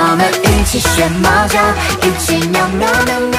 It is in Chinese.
我们一起学猫叫一起喵喵喵喵